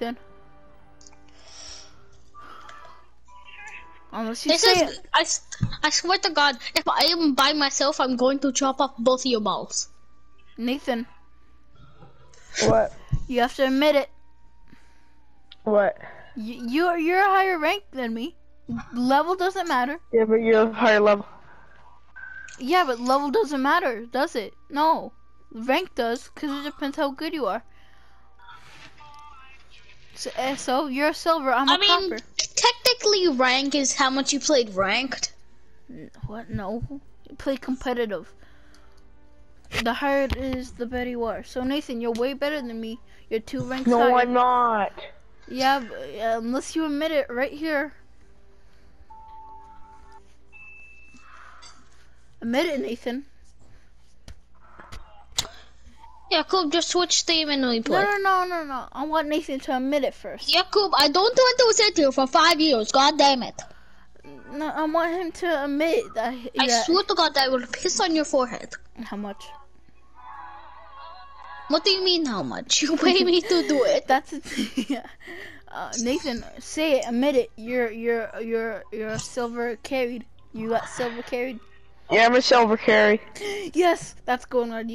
Nathan. Unless you This say is, it. I, s- I swear to God, if I am by myself, I'm going to chop off both of your balls. Nathan, What? you have to admit it. What? You, you're you're a higher rank than me. Level doesn't matter. Yeah, but you're a higher level. Yeah, but level doesn't matter, does it? No. Rank does, because it depends how good you are. So, eh, so you're a silver, I'm a I mean, copper. technically, rank is how much you played ranked. What? No. You play competitive. The higher it is, the better you are. So Nathan, you're way better than me. You're two ranks No, higher. I'm not. Yeah, but, uh, unless you admit it right here. Admit it, Nathan. Jakub, just switch team and we play. No, no, no, no, no. I want Nathan to admit it first. Jakub, I don't want to sit here for five years. God damn it! No, I want him to admit that. I that swear to God, I will piss on your forehead. how much? What do you mean, how much? You pay me to do it. That's it. yeah. Uh, Nathan, say it. Admit it. You're you're you're you're a silver carried. You got silver carried. Yeah, I'm a silver carry. Yes, that's going on.